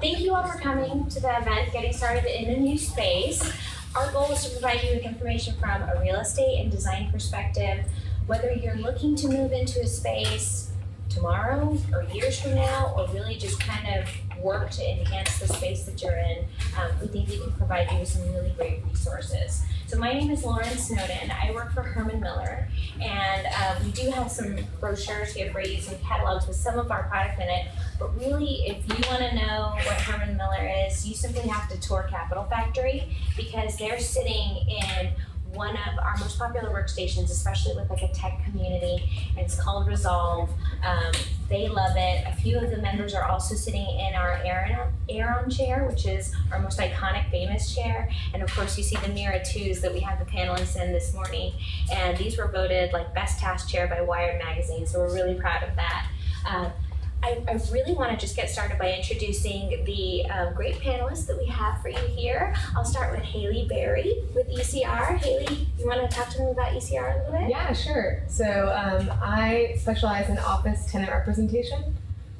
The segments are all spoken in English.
Thank you all for coming to the event, Getting Started in a New Space. Our goal is to provide you with information from a real estate and design perspective, whether you're looking to move into a space tomorrow or years from now, or really just kind of work to enhance the space that you're in, um, we think we can provide you with some really great resources. So my name is Lauren Snowden. I work for Herman Miller, and uh, we do have some brochures you, some catalogs with some of our product in it. But really, if you want to know what Herman Miller is, you simply have to tour Capital Factory because they're sitting in one of our most popular workstations, especially with like a tech community, it's called Resolve. Um, they love it. A few of the members are also sitting in our Aeron, Aeron chair, which is our most iconic, famous chair. And of course, you see the Mirra 2s that we have the panelists in this morning. And these were voted like best task chair by Wired Magazine, so we're really proud of that. Uh, I, I, really want to just get started by introducing the um, great panelists that we have for you here. I'll start with Haley Berry with ECR. Haley, you want to talk to me about ECR a little bit? Yeah, sure. So um, I specialize in office tenant representation.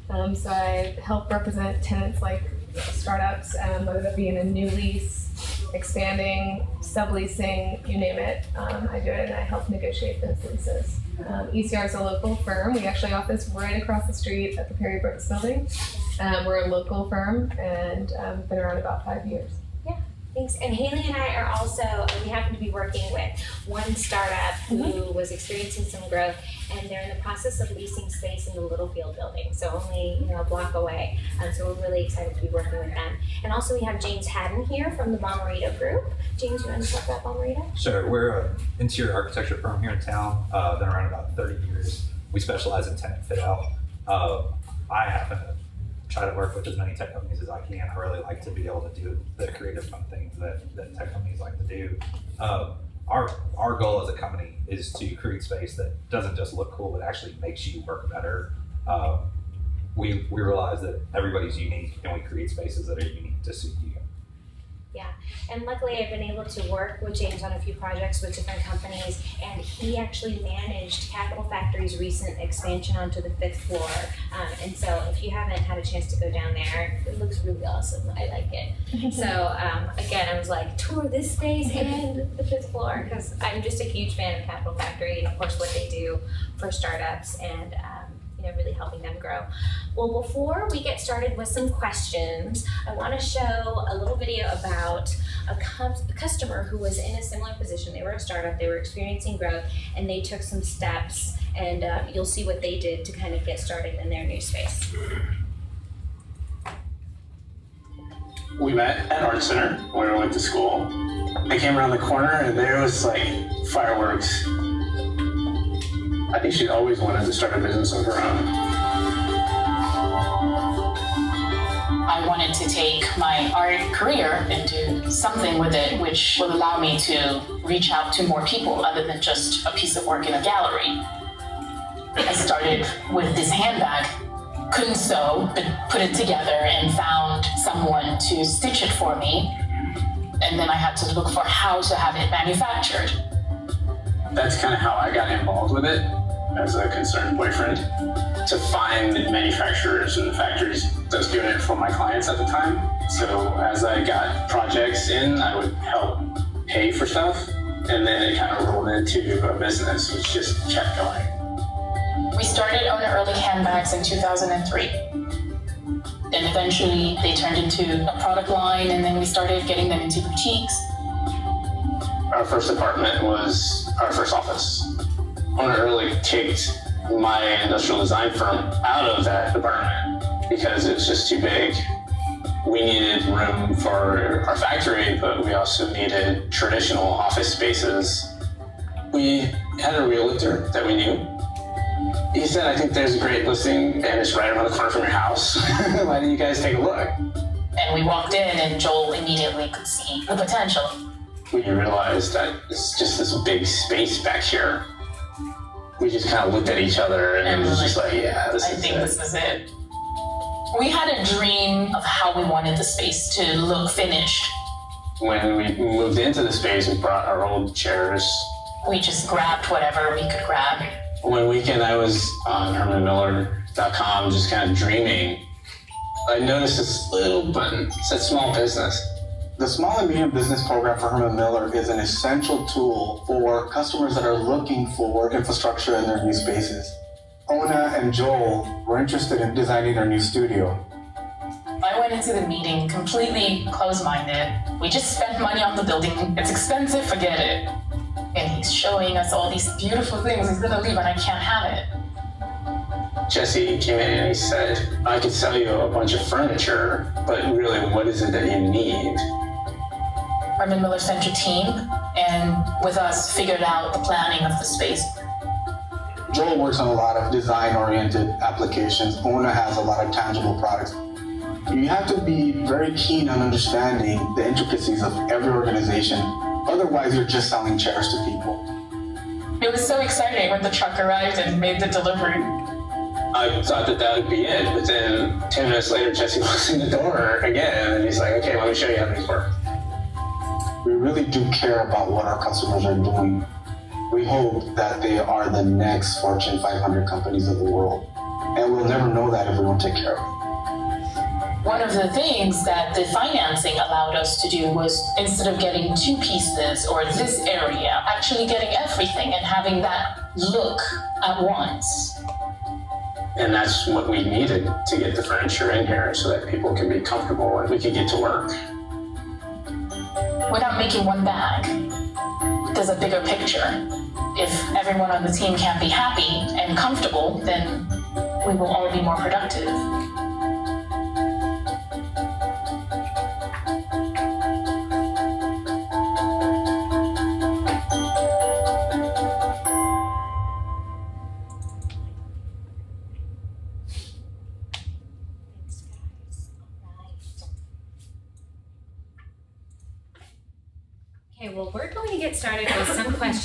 Um, so I help represent tenants like startups, um, whether that be in a new lease, expanding, subleasing, you name it. Um, I do it and I help negotiate those leases. Um, ECR is a local firm. We actually office right across the street at the Perry Brooks building. Um, we're a local firm and um, been around about five years. Yeah, thanks. And Haley and I are also, we happen to be working with one startup who mm-hmm. was experiencing some growth and they're in the process of leasing space in the Littlefield building, so only you know a block away. Um, so we're really excited to be working with them. And also we have James Haddon here from the Bommarito Group. James, you want to talk about Bommarito? Sure. We're an interior architecture firm here in town. Uh, been around about 30 years. We specialize in tenant fit out. Uh, I happen to try to work with as many tech companies as I can. I really like to be able to do the creative fun things that, that tech companies like to do. Uh, our our goal as a company is to create space that doesn't just look cool, but actually makes you work better. Um, we we realize that everybody's unique, and we create spaces that are unique to suit you. Yeah, and luckily I've been able to work with James on a few projects with different companies, and he actually managed Capital Factory's recent expansion onto the fifth floor. Um, and so if you haven't had a chance to go down there, it looks really awesome. I like it. so um, again, I was like, tour this space and the fifth floor because I'm just a huge fan of Capital Factory and of course what they do for startups and. Um, know, really helping them grow. Well, before we get started with some questions, I want to show a little video about a, customer who was in a similar position. They were a startup, they were experiencing growth, and they took some steps, and uh, you'll see what they did to kind of get started in their new space. We met at Art Center when we went to school. I came around the corner and there was like fireworks I think she always wanted to start a business of her own. I wanted to take my art career and do something with it which would allow me to reach out to more people other than just a piece of work in a gallery. I started with this handbag, couldn't sew, but put it together and found someone to stitch it for me. And then I had to look for how to have it manufactured. That's kind of how I got involved with it as a concerned boyfriend to find manufacturers and factories that was doing it for my clients at the time. So as I got projects in, I would help pay for stuff, and then it kind of rolled into a business, which just kept going. We started on early handbags in 2003. Then eventually they turned into a product line, and then we started getting them into boutiques. Our first apartment was our first office owner really kicked my industrial design firm out of that department because it was just too big. We needed room for our factory, but we also needed traditional office spaces. We had a realtor that we knew. He said, I think there's a great listing and it's right around the corner from your house. Why don't you guys take a look? And we walked in and Joel immediately could see the potential. We realized that it's just this big space back here we just kind of looked at each other and, and it was like, just like, yeah, this I is think it. this is it. We had a dream of how we wanted the space to look finished. When we moved into the space, we brought our old chairs. We just grabbed whatever we could grab. One weekend, I was on HermanMiller.com just kind of dreaming I noticed this little button. It said small business. The Small and Medium Business Program for Herman Miller is an essential tool for customers that are looking for infrastructure in their new spaces. Ona and Joel were interested in designing their new studio. I went into the meeting completely closed minded. We just spent money on the building. It's expensive, forget it. And he's showing us all these beautiful things. He's gonna leave and I can't have it. Jesse came in and he said, I could sell you a bunch of furniture, but really, what is it that you need? Herman Miller Center team and with us figured out the planning of the space. Joel works on a lot of design oriented applications. Ona has a lot of tangible products. You have to be very keen on understanding the intricacies of every organization. Otherwise, you're just selling chairs to people. It was so exciting when the truck arrived and made the delivery. I thought that that would be it, but then 10 minutes later, Jesse walks in the door again and he's like, okay, let me show you how these work. We really do care about what our customers are doing. We hope that they are the next Fortune 500 companies of the world. And we'll never know that if we don't take care of it. One of the things that the financing allowed us to do was instead of getting two pieces or this area, actually getting everything and having that look at once. And that's what we needed to get the furniture in here so that people can be comfortable and we can get to work. Without making one bag, there's a bigger picture. If everyone on the team can't be happy and comfortable, then we will all be more productive.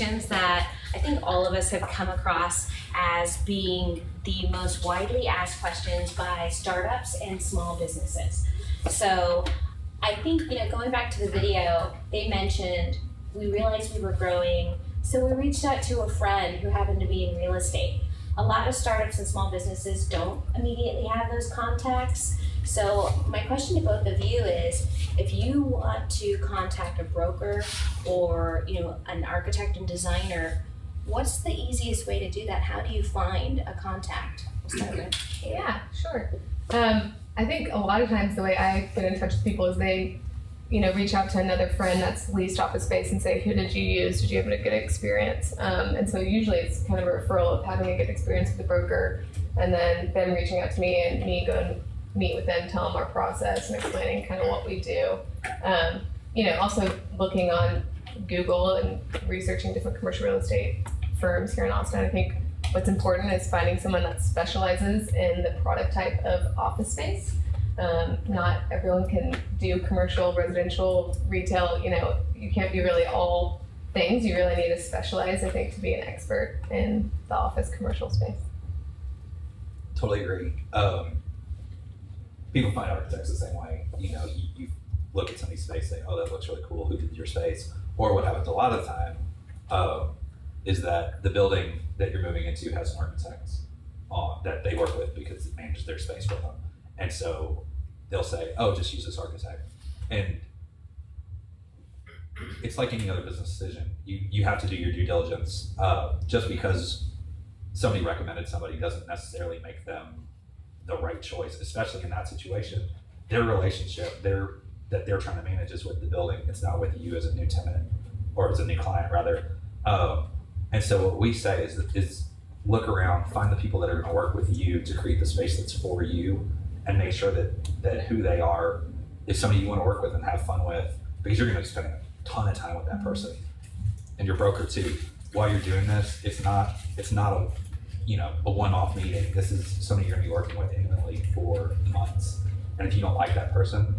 Questions that I think all of us have come across as being the most widely asked questions by startups and small businesses. So I think, you know, going back to the video, they mentioned we realized we were growing, so we reached out to a friend who happened to be in real estate. A lot of startups and small businesses don't immediately have those contacts. So my question to both of you is, if you want to contact a broker or, you know, an architect and designer, what's the easiest way to do that? How do you find a contact? Yeah, sure. Um, I think a lot of times the way I get in touch with people is they, you know, reach out to another friend that's leased office space and say, "Who did you use? Did you have a good experience?" Um, and so usually it's kind of a referral of having a good experience with the broker, and then them reaching out to me and me going meet with them, tell them our process, and explaining kind of what we do. Um, you know, also looking on Google and researching different commercial real estate firms here in Austin. I think what's important is finding someone that specializes in the product type of office space. Um, not everyone can do commercial, residential, retail. You know, you can't be really all things. You really need to specialize, I think, to be an expert in the office commercial space. Totally agree. Um, people find architects the same way. You know, you, you look at somebody's space, say, "Oh, that looks really cool. Who did your space?" Or what happens a lot of the time um, is that the building that you're moving into has an architect on that they work with because it manages their space for them, and so they'll say, "Oh, just use this architect," and it's like any other business decision. You you have to do your due diligence. Uh, just because somebody recommended somebody doesn't necessarily make them the right choice, especially in that situation. Their relationship, their that they're trying to manage is with the building. It's not with you as a new tenant or as a new client, rather. Um, and so what we say is is look around, find the people that are going to work with you to create the space that's for you, and make sure that that who they are is somebody you want to work with and have fun with, because you're going to be spending a ton of time with that person and your broker too. While you're doing this, it's not it's not a you know a one-off meeting. This is somebody you're going to be working with intimately for months, and if you don't like that person,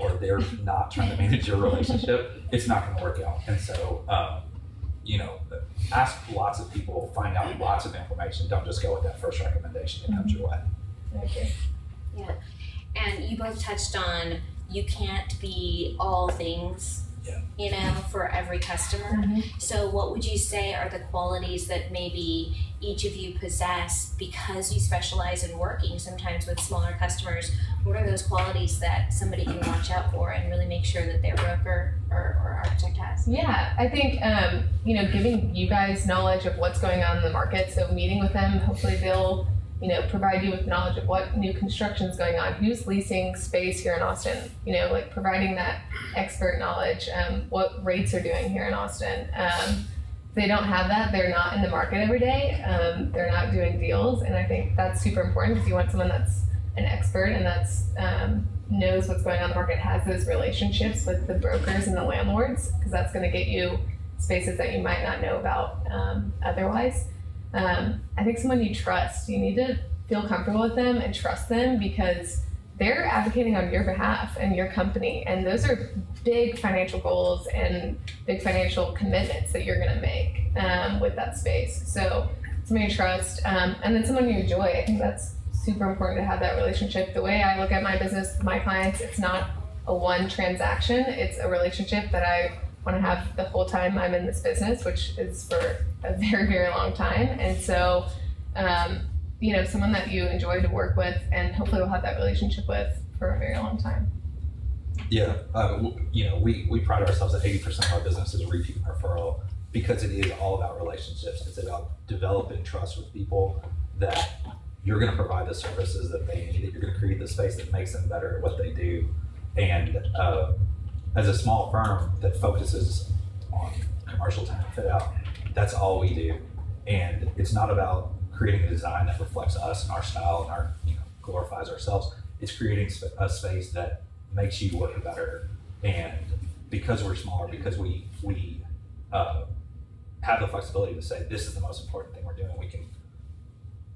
or they're not trying to manage your relationship, it's not going to work out. And so, um, you know, ask lots of people, find out lots of information. Don't just go with that first recommendation that comes your way. Okay. Yeah. And you both touched on you can't be all things Yeah. You know, for every customer. Mhm. So, what would you say are the qualities that maybe each of you possess because you specialize in working sometimes with smaller customers? What are those qualities that somebody can watch out for and really make sure that their broker or, or architect has? Yeah, I think um, you know, giving you guys knowledge of what's going on in the market. So meeting with them, hopefully they'll you know provide you with knowledge of what new construction is going on, who's leasing space here in Austin. You know, like providing that expert knowledge, um, what rates are doing here in Austin. Um, they don't have that, they're not in the market every day. Um, they're not doing deals, and I think that's super important because you want someone that's an expert and that's um, knows what's going on in the market, has those relationships with the brokers and the landlords, because that's going to get you spaces that you might not know about um, otherwise. Um, I think someone you trust, you need to feel comfortable with them and trust them because they're advocating on your behalf and your company, and those are big financial goals and big financial commitments that you're going to make um, with that space. So, someone you trust, um, and then someone you enjoy. I think that's super important to have that relationship. The way I look at my business my clients, it's not a one transaction, it's a relationship that I want to have the whole time I'm in this business, which is for a very, very long time. And so, um, you know, someone that you enjoy to work with and hopefully will have that relationship with for a very long time. Yeah, w- you know, we, we pride ourselves that eighty percent of our business is repeat referral because it is all about relationships. It's about developing trust with people that you're going to provide the services that they need, that you're going to create the space that makes them better at what they do. And uh, as a small firm that focuses on commercial tenant fit out, that's all we do. And it's not about creating a design that reflects us and our style and our, you know, glorifies ourselves. It's creating a space that makes you work better. And because we're smaller, because we we uh, have the flexibility to say this is the most important thing we're doing, we can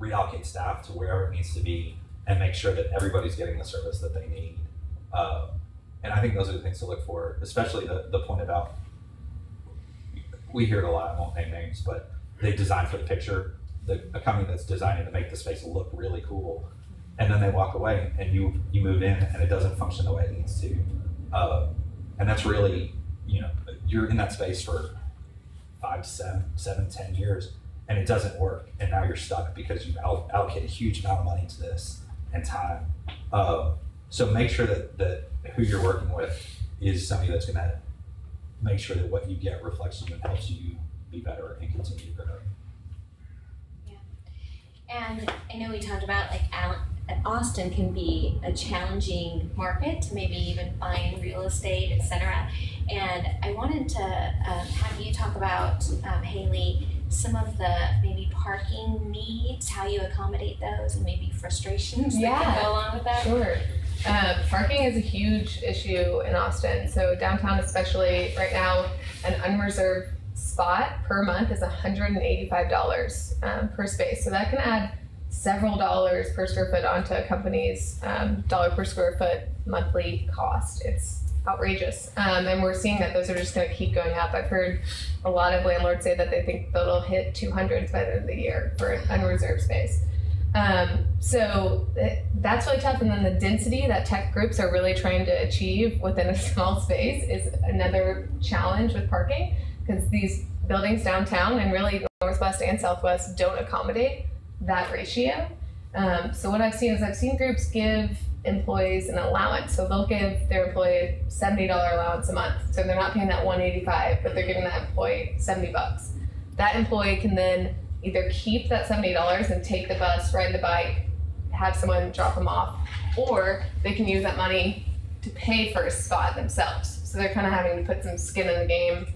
reallocate staff to wherever it needs to be and make sure that everybody's getting the service that they need. Uh, and I think those are the things to look for, especially the, the point about we hear it a lot. I won't name names, but they design for the picture. The a company that's designing to make the space look really cool, and then they walk away, and you you move in, and it doesn't function the way it needs to. Uh, and that's really, you know, you're in that space for five, seven, seven, ten years, and it doesn't work, and now you're stuck because you've all- allocated a huge amount of money to this and time. Uh, so make sure that that who you're working with is somebody that's going to make sure that what you get reflects you and helps you be better and continue to grow. Yeah. And I know we talked about like Austin can be a challenging market to maybe even buying real estate, et cetera. And I wanted to um, have you talk about, um, Haley, some of the maybe parking needs, how you accommodate those, and maybe frustrations that Yeah. can go along with that. Sure. Uh, parking is a huge issue in Austin. So downtown, especially right now, an unreserved spot per month is $185 um, per space. So that can add several dollars per square foot onto a company's um, dollar per square foot monthly cost. It's outrageous, um, and we're seeing that those are just going to keep going up. I've heard a lot of landlords say that they think they'll hit 200s by the end of the year for an unreserved space. Um, so it, that's really tough. And then the density that tech groups are really trying to achieve within a small space is another challenge with parking because these buildings downtown and really northwest and southwest don't accommodate that ratio. Um, so what I've seen is I've seen groups give employees an allowance. So they'll give their employee $70 allowance a month. So they're not paying that 185, but they're giving that employee 70 bucks. That employee can then either keep that $70 and take the bus, ride the bike, have someone drop them off, or they can use that money to pay for a spot themselves. So they're kind of having to put some skin in the game,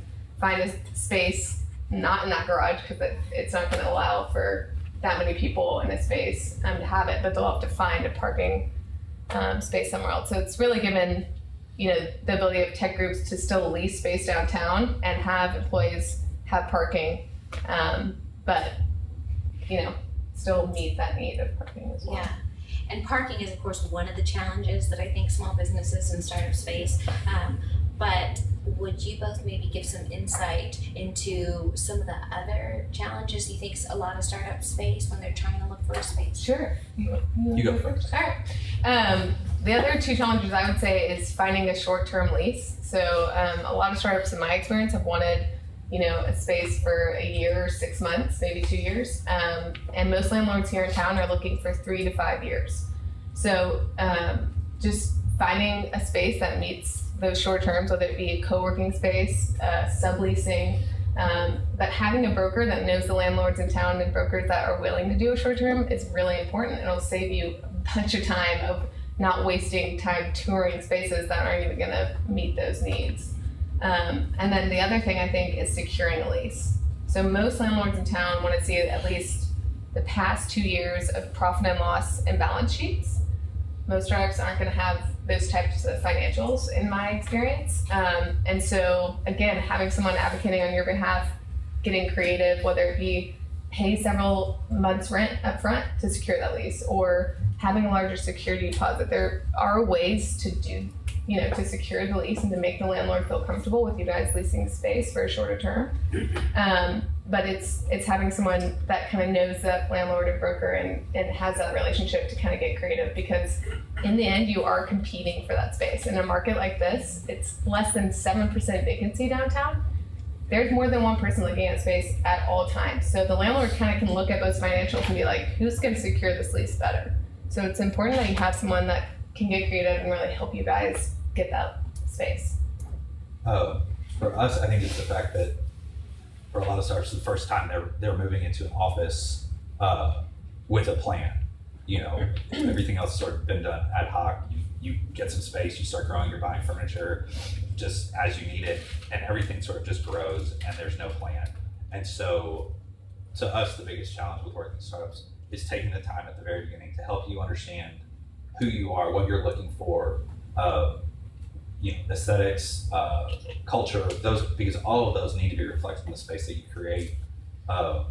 find a space not in that garage because it, it's not going to allow for that many people in a space um, to have it, but they'll have to find a parking um, space somewhere else. So it's really given you know the ability of tech groups to still lease space downtown and have employees have parking, um, but you know still meet that need of parking as well. Yeah. And parking is, of course, one of the challenges that I think small businesses and startups face. Um, but would you both maybe give some insight into some of the other challenges you think a lot of startups face when they're trying to look for a space? Sure. You, You go first. All right. Um, the other two challenges I would say is finding a short-term lease. So um, a lot of startups, in my experience, have wanted, you know, a space for a year, or six months, maybe two years, um, and most landlords here in town are looking for three to five years. So um, just finding a space that meets those short terms, whether it be a co-working space, uh, subleasing, um, but having a broker that knows the landlords in town and brokers that are willing to do a short term is really important. It'll save you a bunch of time of not wasting time touring spaces that aren't even going to meet those needs. Um, and then the other thing I think is securing a lease. So most landlords in town want to see at least the past two years of profit and loss and balance sheets. Most drives aren't going to have those types of financials in my experience. Um, and so again, having someone advocating on your behalf, getting creative, whether it be pay several months rent up front to secure that lease or having a larger security deposit. There are ways to do, you know, to secure the lease and to make the landlord feel comfortable with you guys leasing space for a shorter term. Um, but it's it's having someone that kind of knows that landlord and broker and, and has that relationship to kind of get creative because in the end you are competing for that space. In a market like this, it's less than seven percent vacancy downtown there's more than one person looking at space at all times. So the landlord kind of can look at those financials and be like, who's going to secure this lease better? So it's important that you have someone that can get creative and really help you guys get that space. Uh, for us, I think it's the fact that for a lot of startups, the first time they're they're moving into an office uh, with a plan. You know, everything else has sort of been done ad hoc. You, you get some space, you start growing, you're buying furniture just as you need it, and everything sort of just grows, and there's no plan. And so, to us, the biggest challenge with working with startups is taking the time at the very beginning to help you understand who you are, what you're looking for, uh, you know, aesthetics, uh, culture, those because all of those need to be reflected in the space that you create. Uh,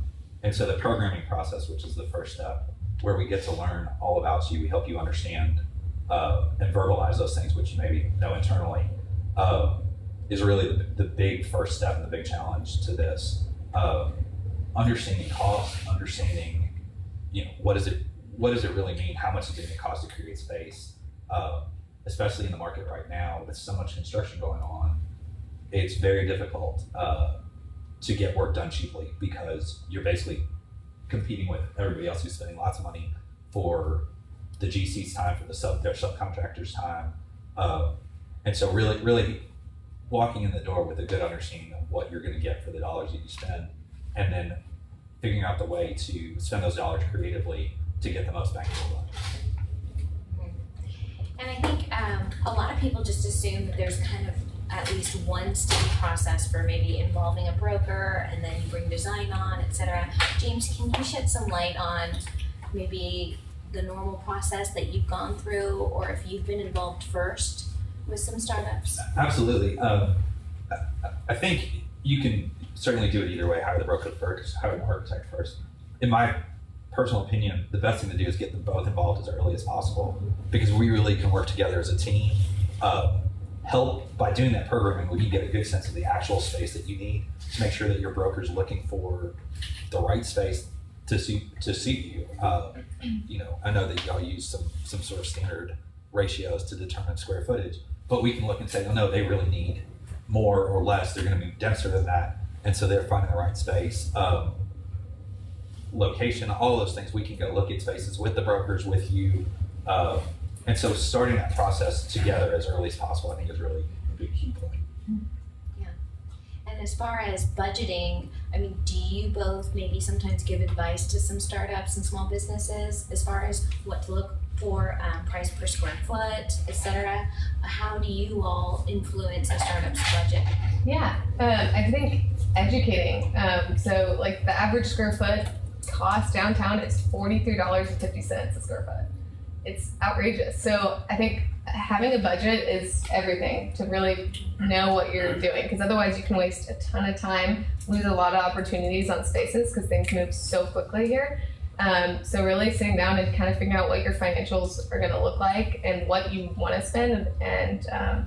and so the programming process, which is the first step, where we get to learn all about you, we help you understand uh, and verbalize those things which you maybe know internally, uh, is really the, the, big first step and the big challenge to this. Uh, understanding cost, understanding you know, what does it what does it really mean? How much is it going to cost to create space? Especially in the market right now with so much construction going on, it's very difficult uh, to get work done cheaply because you're basically competing with everybody else who's spending lots of money for the GC's time, for the sub their subcontractors' time, uh, and so really, really walking in the door with a good understanding of what you're going to get for the dollars that you spend, and then figuring out the way to spend those dollars creatively to get the most bang for the buck. And I think um, a lot of people just assume that there's kind of at least one step process for maybe involving a broker and then you bring design on, etc. James, can you shed some light on maybe the normal process that you've gone through or if you've been involved first with some startups? Absolutely. Um, I think you can certainly do it either way. Hire the broker first, hire the architect first. In my personal opinion, the best thing to do is get them both involved as early as possible because we really can work together as a team. Uh, help by doing that programming, we can get a good sense of the actual space that you need to make sure that your broker is looking for the right space to suit to suit you. Uh, you know, I know that y'all use some some sort of standard ratios to determine square footage, but we can look and say, oh no, they really need more or less. They're going to be denser than that and so they're finding the right space. Um, location, all those things, we can go look at spaces with the brokers, with you. Uh, and so starting that process together as early as possible, I think is really a big key point. Yeah. And as far as budgeting, I mean, do you both maybe sometimes give advice to some startups and small businesses as far as what to look for, um, price per square foot, etc.? How do you all influence a startup's budget? Yeah, um, I think educating. Um, so like the average square foot cost downtown is forty three dollars and fifty cents a square foot. It's outrageous. So I think having a budget is everything to really know what you're doing because otherwise you can waste a ton of time, lose a lot of opportunities on spaces because things move so quickly here. Um, so really sitting down and kind of figuring out what your financials are going to look like and what you want to spend and um,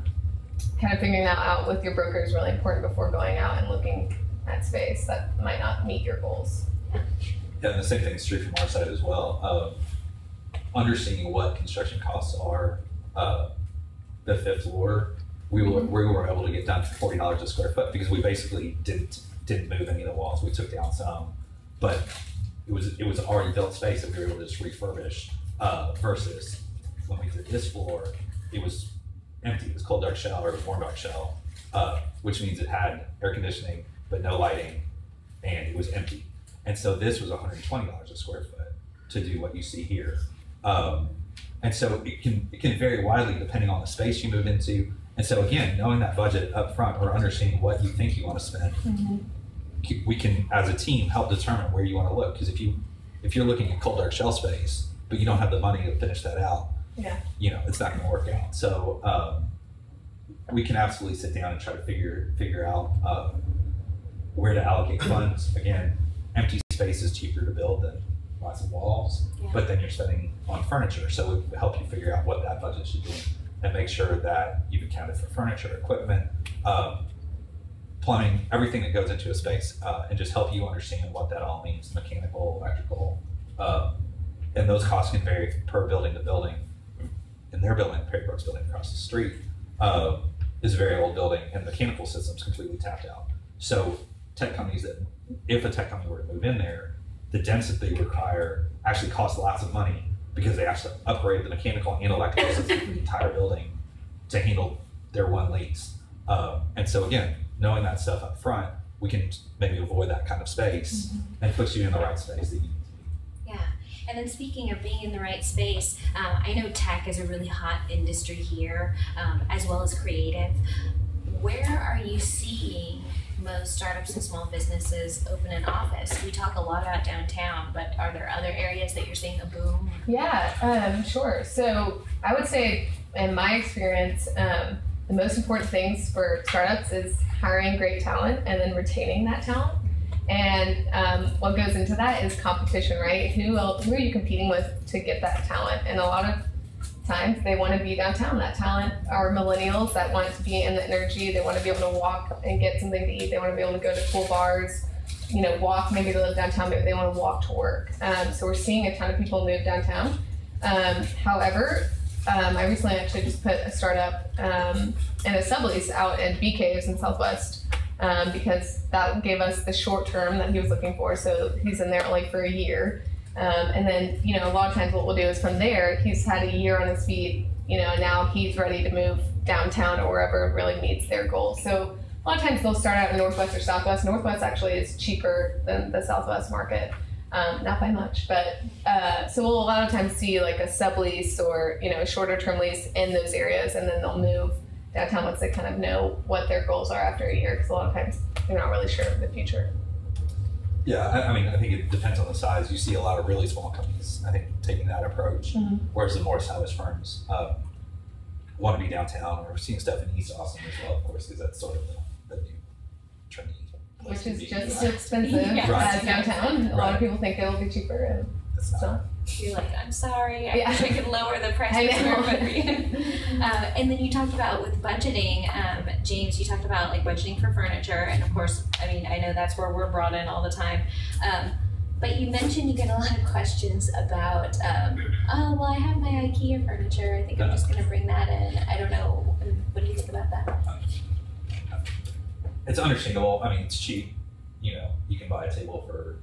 kind of figuring that out with your broker is really important before going out and looking at space that might not meet your goals. Yeah, and the same thing is true from our side as well. Um, understanding what construction costs are, uh, the fifth floor, we were, we were able to get down to forty dollars a square foot because we basically didn't, didn't move any of the walls. We took down some, but it was, it was already built space that we were able to just refurbish, uh, versus when we did this floor, it was empty. It was cold dark shell or warm dark shell, uh, which means it had air conditioning, but no lighting, and it was empty. And so this was hundred and twenty dollars a square foot to do what you see here. Um, and so it can, it can vary widely depending on the space you move into. And so again, knowing that budget up front or understanding what you think you want to spend, c- we can, as a team, help determine where you want to look. Because if you, if you're looking at cold dark shell space, but you don't have the money to finish that out, Yeah. you know, it's not going to work out. So um, we can absolutely sit down and try to figure figure out um, where to allocate funds. Again, empty space is cheaper to build than lots of walls, Yeah. but then you're spending on furniture. So it help you figure out what that budget should be and make sure that you've accounted for furniture, equipment, um, plumbing, everything that goes into a space, uh, and just help you understand what that all means, mechanical, electrical. Um, and those costs can vary per building to building. In their building, Perry Brooks building across the street, um, is a very old building and mechanical system's completely tapped out. So tech companies that, if a tech company were to move in there, the density they require actually costs lots of money because they have to upgrade the mechanical and electrical system for the entire building to handle their one lease. Um, and so again, knowing that stuff up front, we can maybe avoid that kind of space and puts you in the right space that you need to be. Yeah, and then speaking of being in the right space, um, I know tech is a really hot industry here, um, as well as creative. Where are you seeing most startups and small businesses open an office? We talk a lot about downtown, but are there other areas that you're seeing a boom? Yeah, um, sure. So I would say, in my experience, um, the most important things for startups is hiring great talent and then retaining that talent. And um, what goes into that is competition, right? Who else, who are you competing with to get that talent? And a lot of times they want to be downtown. That talent are millennials that want to be in the energy. They want to be able to walk and get something to eat. They want to be able to go to cool bars. You know, walk. Maybe they live downtown. Maybe they want to walk to work. Um, so we're seeing a ton of people move downtown. Um, however, um, I recently actually just put a startup um, in a sublease out in Bee Caves in Southwest um, because that gave us the short term that he was looking for. So he's in there only for a year. Um, and then, you know, a lot of times what we'll do is from there, he's had a year on his feet, you know, now he's ready to move downtown or wherever really meets their goals. So a lot of times they'll start out in Northwest or Southwest. Northwest actually is cheaper than the Southwest market. Um, not by much, but uh, so we'll a lot of times see like a sublease or you know a shorter term lease in those areas, and then they'll move downtown once they kind of know what their goals are after a year. Because a lot of times they're not really sure of the future. Yeah, I, I mean, I think it depends on the size. You see a lot of really small companies, I think, taking that approach, Mhm. whereas the more established firms um, want to be downtown. Or we're seeing stuff in East Austin as well, of course, because that's sort of the, the new trendy place Which to is be. just Right. expensive Right. as downtown. A lot of people think it'll be cheaper, and It's not. so You're like, I'm sorry, I Yeah. wish I could lower the price I per square know. foot for you. Um, and then you talked about with budgeting, um, James, you talked about like budgeting for furniture, and of course, I mean, I know that's where we're brought in all the time. Um, but you mentioned you get a lot of questions about, um, oh, well, I have my IKEA furniture. I think I'm just going to bring that in. I don't know. What do you think about that? It's understandable. I mean, it's cheap. You know, you can buy a table for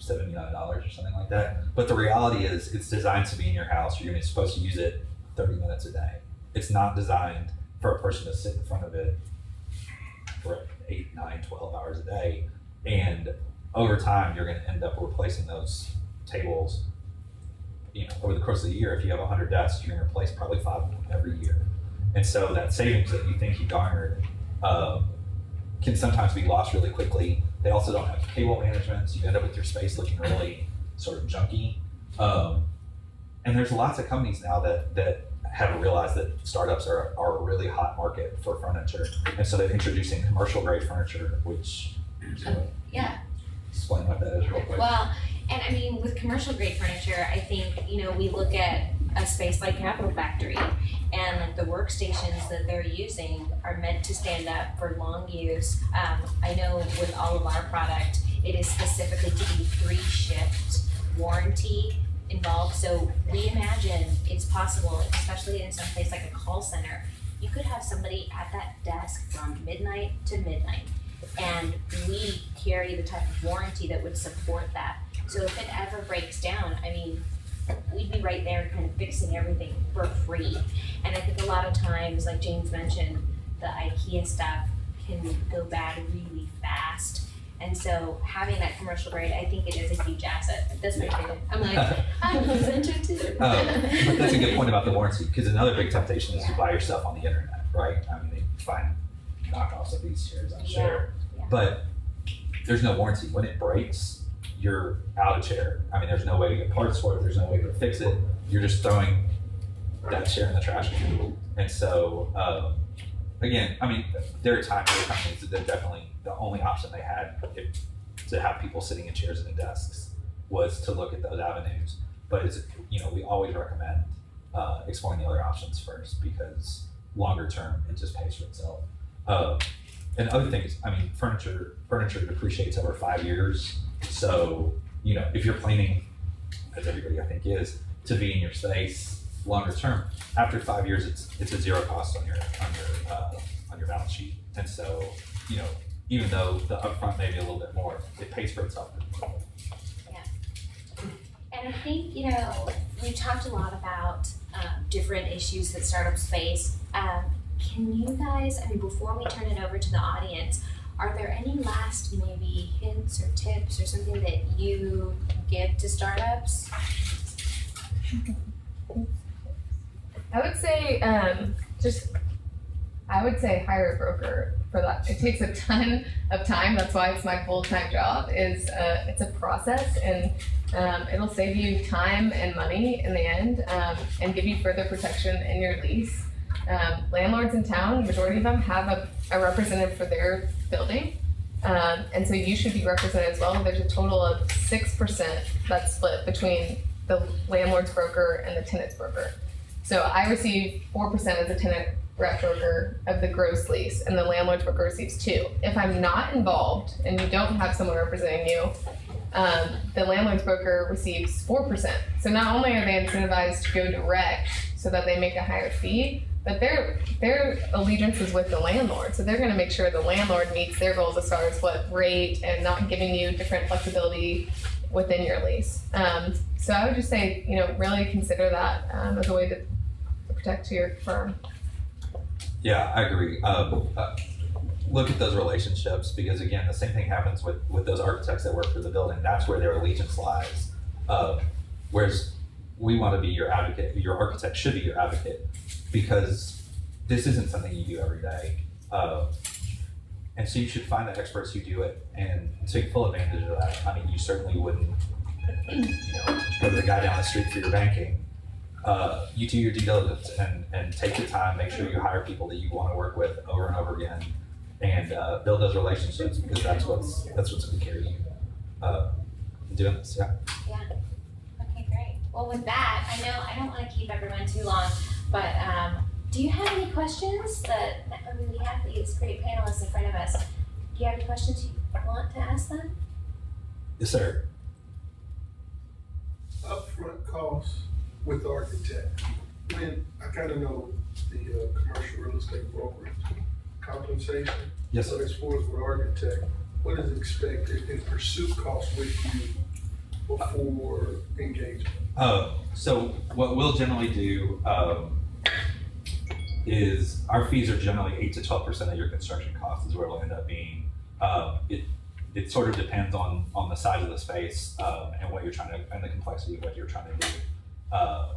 seventy nine dollars or something like that. But the reality is, it's designed to be in your house. You're supposed to use it thirty minutes a day. It's not designed for a person to sit in front of it for eight, nine, 12 hours a day. And over time, you're going to end up replacing those tables. You know, over the course of the year, if you have 100 desks, you're going to replace probably five of them every year. And so that savings that you think you garnered um, can sometimes be lost really quickly. They also don't have cable management, so you end up with your space looking really sort of junky. Um, and there's lots of companies now that that have realized that startups are, are a really hot market for furniture, and so they're introducing commercial grade furniture, which know, Yeah. explain what that is real quick. Well, and I mean, with commercial grade furniture, I think, you know, we look at a space like Capital Factory and like the workstations that they're using are meant to stand up for long use. Um, I know with all of our product, it is specifically to be three shift warranty involved. So we imagine it's possible, especially in some place like a call center, you could have somebody at that desk from midnight to midnight. And we carry the type of warranty that would support that. So if it ever breaks down, I mean, we'd be right there kind of fixing everything for free. And I think a lot of times, like James mentioned, the IKEA stuff can go bad really fast. And so having that commercial grade, I think it is a huge asset. That's my opinion. I'm like, I'm a presenter too. Um, but that's a good point about the warranty, because another big temptation is to buy your stuff on the internet, right? I mean, they find knockoffs of these chairs, I'm sure. Yeah. But there's no warranty. When it breaks, you're out of chair. I mean, there's no way to get parts for it. There's no way to fix it. You're just throwing that chair in the trash. And so, um, again, I mean, there are times where companies that definitely the only option they had if, to have people sitting in chairs and in desks was to look at those avenues. But it's you know we always recommend uh, exploring the other options first because longer term it just pays for itself. Um, and other things, I mean, furniture furniture depreciates over five years. So you know if you're planning, as everybody I think is, to be in your space longer term, after five years it's it's a zero cost on your on your uh, on your balance sheet. And so you know even though the upfront may be a little bit more, it pays for itself. Yeah, and I think, you know, we talked a lot about um, different issues that startups face. Um, can you guys, I mean, before we turn it over to the audience, are there any last maybe hints or tips or something that you give to startups? I would say um, just I would say hire a broker for that. It takes a ton of time. That's why it's my full time job. Is uh, it's a process, and um, it'll save you time and money in the end, um, and give you further protection in your lease. Um, landlords in town, majority of them have a, a representative for their building, um, and so you should be represented as well. There's a total of six percent that's split between the landlord's broker and the tenant's broker. So I receive four percent as a tenant rep broker of the gross lease, and the landlord's broker receives two. If I'm not involved and you don't have someone representing you, um, the landlord's broker receives four percent. So not only are they incentivized to go direct so that they make a higher fee, but their their allegiance is with the landlord. So they're going to make sure the landlord meets their goals as far as what rate and not giving you different flexibility within your lease. Um, so I would just say, you know, really consider that um, as a way to, protect your firm. Yeah, I agree. Um, uh, look at those relationships because again, the same thing happens with with those architects that work for the building. That's where their allegiance lies. Um, whereas we want to be your advocate. Your architect should be your advocate because this isn't something you do every day. Um, and so you should find the experts who do it and take full advantage of that. I mean, you certainly wouldn't, you know, go to the guy down the street for your banking uh, you do your due diligence and, and take the time, make sure you hire people that you want to work with over and over again, and uh, build those relationships because that's what's that's what's going to carry you uh, doing this. Yeah. Yeah. Okay, great. Well, with that, I know I don't want to keep everyone too long, but um, do you have any questions that I mean, we have these great panelists in front of us? Do you have any questions you want to ask them? Yes, sir. Upfront costs with the architect. I mean, I kind of know the uh, commercial real estate brokerage compensation. Yes, But sir. as far as with architect, what is expected in pursuit costs with you before engagement? Uh, so what we'll generally do um, is our fees are generally eight to twelve percent of your construction cost is where it'll end up being. Um, it it sort of depends on on the size of the space um, and what you're trying to and the complexity of what you're trying to do. Uh,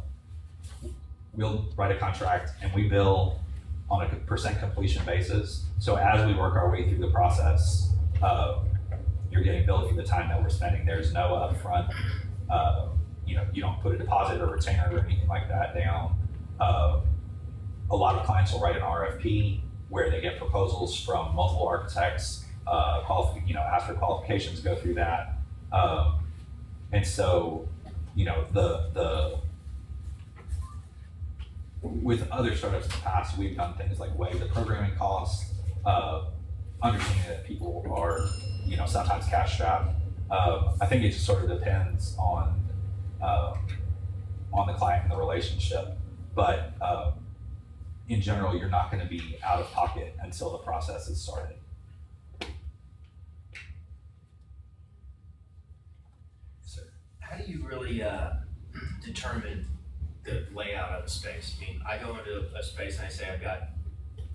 we'll write a contract and we bill on a percent completion basis. So as we work our way through the process, uh, you're getting billed for the time that we're spending. There's no upfront. Uh, you know, you don't put a deposit or retainer or anything like that down. A lot of clients will write an RFP where they get proposals from multiple architects, uh, you know, ask for qualifications, go through that. Um, and so, you know, the, the, with other startups in the past, we've done things like weigh the programming costs, uh, understanding that people are, you know, sometimes cash strapped. Um, I think it just sort of depends on, um, on the client and the relationship. But um, in general, you're not going to be out of pocket until the process is started. Sir. How do you really uh, determine the layout of a space? I mean, I go into a space and I say I've got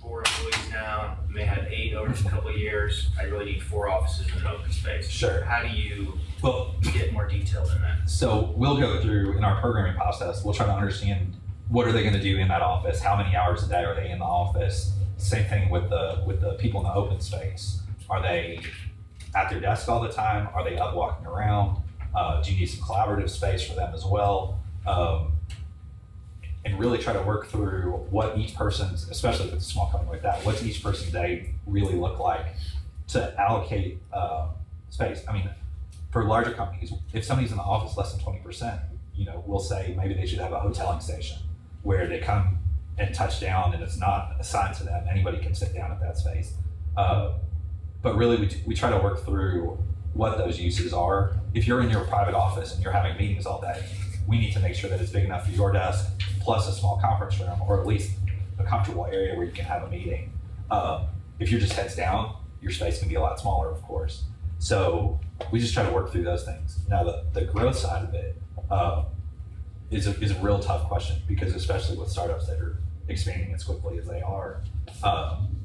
four employees now, I may have eight over a couple of years. I really need four offices in an open space. Sure. How do you Well, get more detailed in that? So we'll go through in our programming process, we'll try to understand what are they going to do in that office, how many hours a day are they in the office. Same thing with the with the people in the open space. Are they at their desk all the time? Are they up walking around? Uh, do you need some collaborative space for them as well? Um, and really try to work through what each person's, especially if it's a small company like that, what's each person's day really look like to allocate uh, space. I mean, for larger companies, if somebody's in the office less than twenty percent, you know, we'll say maybe they should have a hoteling station where they come and touch down, and it's not assigned to them. Anybody can sit down at that space. Uh, but really, we, we try to work through what those uses are. If you're in your private office and you're having meetings all day, we need to make sure that it's big enough for your desk, plus a small conference room, or at least a comfortable area where you can have a meeting. Uh, if you're just heads down, your space can be a lot smaller, of course. So we just try to work through those things. Now, the, the growth side of it uh, is a, is a real tough question because, especially with startups that are expanding as quickly as they are, um,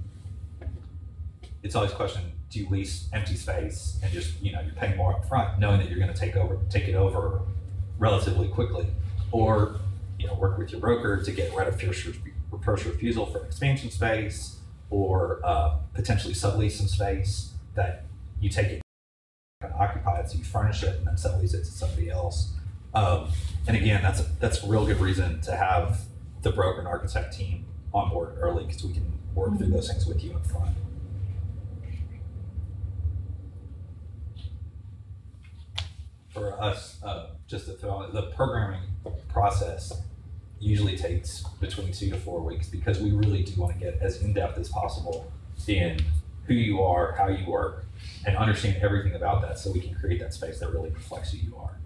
it's always a question: Do you lease empty space and just you know you're paying more up front, knowing that you're going to take over take it over relatively quickly, or you know work with your broker to get right of first, first refusal for expansion space, or uh, potentially sublease some space that you take it and occupy it, so you furnish it and then sublease it to somebody else. Um, and again, that's a, that's a real good reason to have the broker and architect team on board early because we can work through those things with you up front. For us, uh, just to throw out, the programming process usually takes between two to four weeks because we really do want to get as in depth as possible in who you are, how you work, and understand everything about that so we can create that space that really reflects who you are.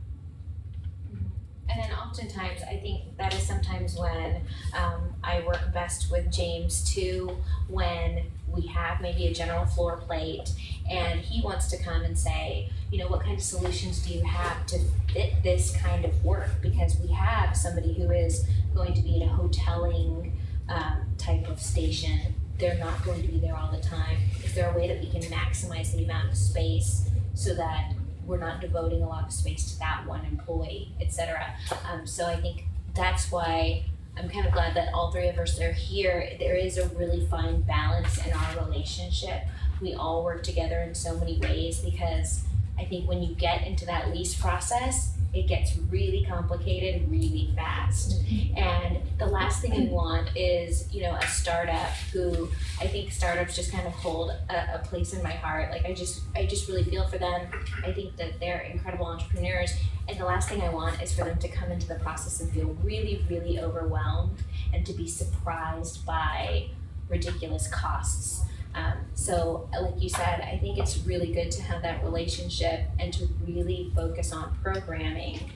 And then oftentimes, I think that is sometimes when um, I work best with James too, when we have maybe a general floor plate and he wants to come and say, you know, what kind of solutions do you have to fit this kind of work? Because we have somebody who is going to be in a hoteling um, type of station. They're not going to be there all the time. Is there a way that we can maximize the amount of space so that we're not devoting a lot of space to that one employee, et cetera. Um, so I think that's why I'm kind of glad that all three of us are here. There is a really fine balance in our relationship. We all work together in so many ways because I think when you get into that lease process, it gets really complicated really fast. Mm-hmm. And the last thing we want is, you know, a startup who I think startups just kind of hold a, a place in my heart. Like I just I just really feel for them. I think that they're incredible entrepreneurs. And the last thing I want is for them to come into the process and feel really, really overwhelmed and to be surprised by ridiculous costs. Um, so, like you said, I think it's really good to have that relationship and to really focus on programming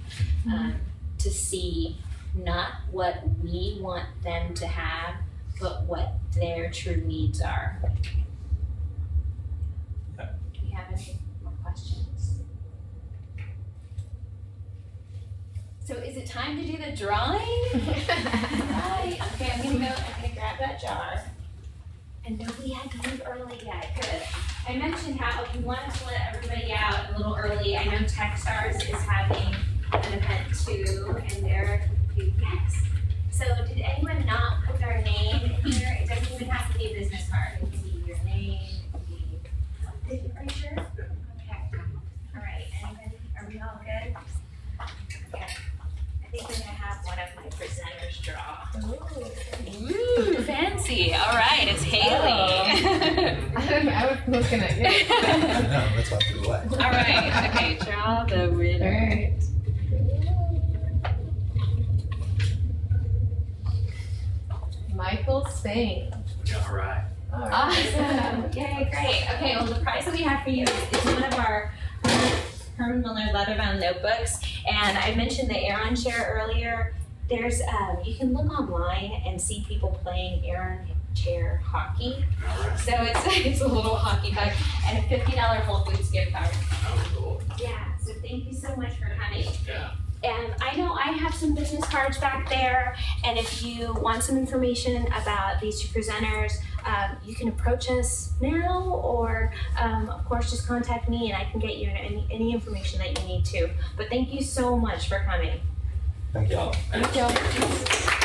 um, to see not what we want them to have, but what their true needs are. Do you have any more questions? So, is it time to do the drawing? Right. Okay, I'm gonna go. I'm gonna grab that jar. And nobody had to leave early yet. Good. I mentioned how we wanted to let everybody out a little early. I know Techstars is having an event too, and they're yes. So did anyone not put their name here? It doesn't even have to be a business card. It can be your name. Did you, are you sure? Okay. All right. Anybody? Are we all good? Okay. I think we're gonna have one of my presenters draw. Ooh, fancy. All right, it's Haley. Oh. I was looking at you. I know, that's why I threw it. All right, okay, draw the winner. Alright. Michael Spain. All right. Alright. Awesome. Yay, great. Okay, well, the prize that we have for you is, is one of our Herman Miller Leatherbound notebooks. And I mentioned the Aeron chair earlier. There's, um, you can look online and see people playing air chair hockey. So it's, it's a little hockey puck and a fifty dollar Whole Foods gift card. Oh, cool. Yeah, so thank you so much for coming. Yeah. And I know I have some business cards back there, and if you want some information about these two presenters, um, you can approach us now, or um, of course just contact me and I can get you any, any information that you need to. But thank you so much for coming. Thank y'all. Thank you.